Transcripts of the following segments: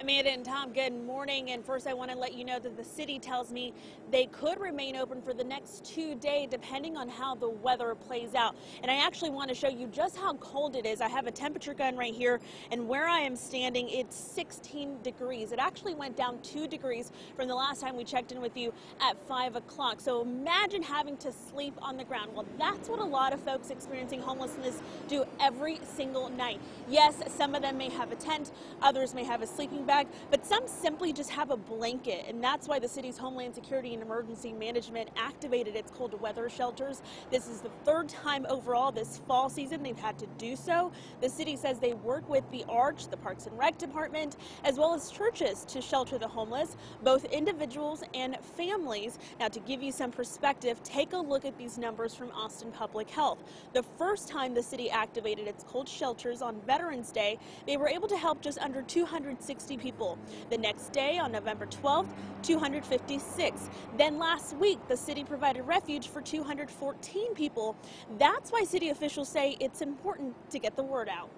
Amanda and Tom, good morning. And first, I want to let you know that the city tells me they could remain open for the next two days, depending on how the weather plays out. And I actually want to show you just how cold it is. I have a temperature gun right here, and where I am standing, it's 16 degrees. It actually went down two degrees from the last time we checked in with you at 5 o'clock. So imagine having to sleep on the ground. Well, that's what a lot of folks experiencing homelessness do every single night. Yes, some of them may have a tent, others may have a sleeping but some simply just have a blanket. And that's why the city's Homeland Security and Emergency Management activated its cold weather shelters. This is the third time overall this fall season they've had to do so. The city says they work with the Arch, the Parks and Rec Department, as well as churches to shelter the homeless, both individuals and families. Now, to give you some perspective, take a look at these numbers from Austin Public Health. The first time the city activated its cold shelters on Veterans Day, they were able to help just under 260 people. The next day, on November 12th, 256. Then last week, the city provided refuge for 214 people. That's why city officials say it's important to get the word out.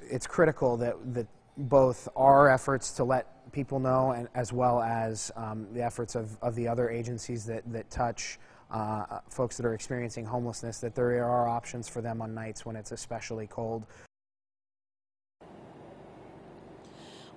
It's critical that, that both our efforts to let people know and as well as um, the efforts of, of the other agencies that, that touch uh, folks that are experiencing homelessness, that there are options for them on nights when it's especially cold.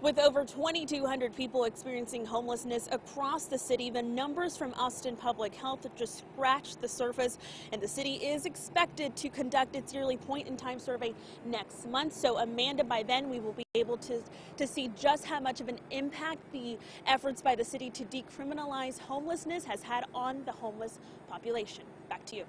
With over 2,200 people experiencing homelessness across the city, the numbers from Austin Public Health have just scratched the surface, and the city is expected to conduct its yearly point-in-time survey next month. So, Amanda, by then we will be able to, to see just how much of an impact the efforts by the city to decriminalize homelessness has had on the homeless population. Back to you.